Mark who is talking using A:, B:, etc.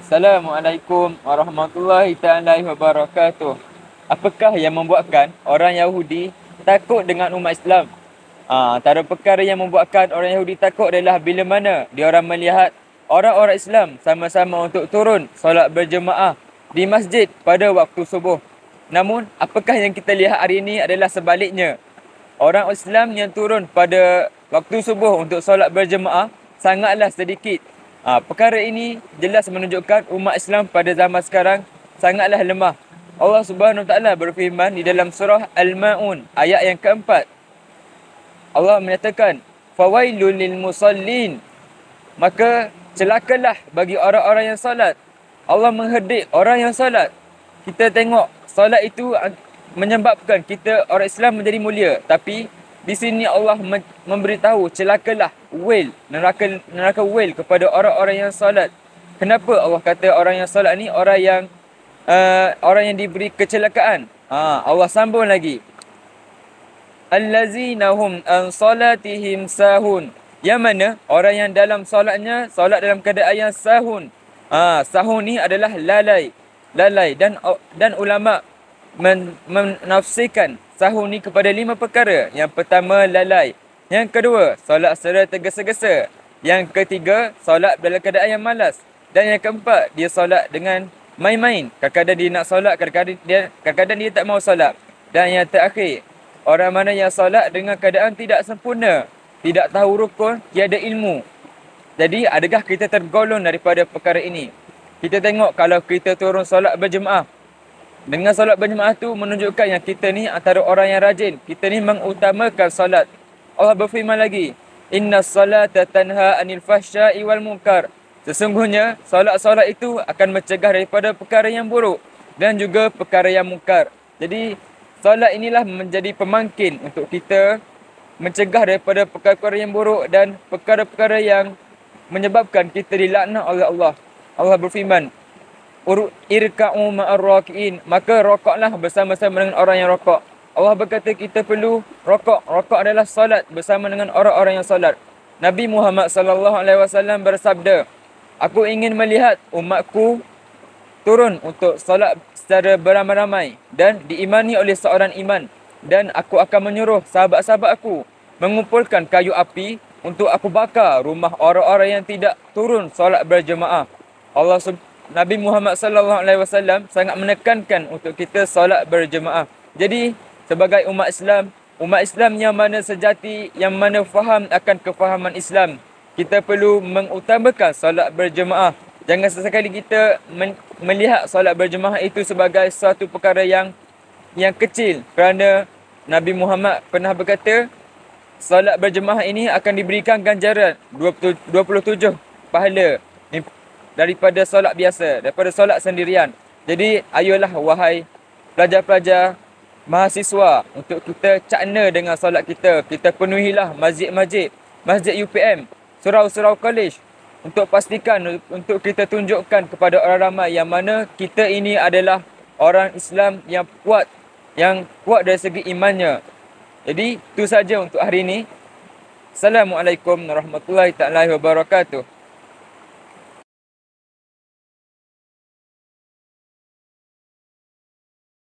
A: Assalamualaikum warahmatullahi taala wabarakatuh. Apakah yang membuatkan orang Yahudi takut dengan umat Islam? Ah, antara perkara yang membuatkan orang Yahudi takut adalah bila mana dia orang melihat orang-orang Islam sama-sama untuk turun solat berjemaah di masjid pada waktu subuh. Namun, apakah yang kita lihat hari ini adalah sebaliknya. Orang Islam yang turun pada waktu subuh untuk solat berjemaah sangatlah sedikit Ha, perkara ini jelas menunjukkan umat Islam pada zaman sekarang sangatlah lemah. Allah Subhanahu taala berfirman di dalam surah Al-Maun ayat yang keempat. Allah menyatakan, "Fawailul lil musallin." Maka celakalah bagi orang-orang yang solat. Allah mengherdik orang yang solat. Kita tengok solat itu menyebabkan kita orang Islam menjadi mulia, tapi di sini Allah memberitahu celakalah whale neraka neraka whale kepada orang-orang yang solat. Kenapa Allah kata orang yang solat ni orang yang uh, orang yang diberi kecelakaan? Ha, Allah sambung lagi. Allazina hum an salatihim sahun. Yang mana orang yang dalam solatnya solat dalam keadaan yang sahun. Ha, sahun ni adalah lalai. Lalai dan dan ulama men, menafsirkan sahur ni kepada lima perkara. Yang pertama, lalai. Yang kedua, solat secara tergesa-gesa. Yang ketiga, solat dalam keadaan yang malas. Dan yang keempat, dia solat dengan main-main. Kadang-kadang dia nak solat, kadang-kadang dia, kadang-kadang dia tak mau solat. Dan yang terakhir, orang mana yang solat dengan keadaan tidak sempurna. Tidak tahu rukun, tiada ilmu. Jadi, adakah kita tergolong daripada perkara ini? Kita tengok kalau kita turun solat berjemaah, dengan solat berjemaah tu menunjukkan yang kita ni antara orang yang rajin. Kita ni mengutamakan solat. Allah berfirman lagi, "Inna salata tanha 'anil fahsya'i wal munkar." Sesungguhnya solat-solat itu akan mencegah daripada perkara yang buruk dan juga perkara yang mungkar. Jadi solat inilah menjadi pemangkin untuk kita mencegah daripada perkara-perkara yang buruk dan perkara-perkara yang menyebabkan kita dilaknat oleh Allah. Allah berfirman, irka'u ma'ar raki'in maka rokoklah bersama-sama dengan orang yang rokok. Allah berkata kita perlu rokok. Rokok adalah solat bersama dengan orang-orang yang solat. Nabi Muhammad sallallahu alaihi wasallam bersabda aku ingin melihat umatku turun untuk solat secara beramai-ramai dan diimani oleh seorang iman. Dan aku akan menyuruh sahabat-sahabat aku mengumpulkan kayu api untuk aku bakar rumah orang-orang yang tidak turun solat berjemaah. Allah Nabi Muhammad sallallahu alaihi wasallam sangat menekankan untuk kita solat berjemaah. Jadi sebagai umat Islam, umat Islam yang mana sejati, yang mana faham akan kefahaman Islam, kita perlu mengutamakan solat berjemaah. Jangan sesekali kita melihat solat berjemaah itu sebagai satu perkara yang yang kecil kerana Nabi Muhammad pernah berkata solat berjemaah ini akan diberikan ganjaran 27 pahala daripada solat biasa, daripada solat sendirian. Jadi ayolah wahai pelajar-pelajar mahasiswa untuk kita cakna dengan solat kita. Kita penuhilah masjid-masjid, masjid UPM, surau-surau college untuk pastikan untuk kita tunjukkan kepada orang ramai yang mana kita ini adalah orang Islam yang kuat yang kuat dari segi imannya. Jadi itu saja untuk hari ini. Assalamualaikum warahmatullahi wabarakatuh.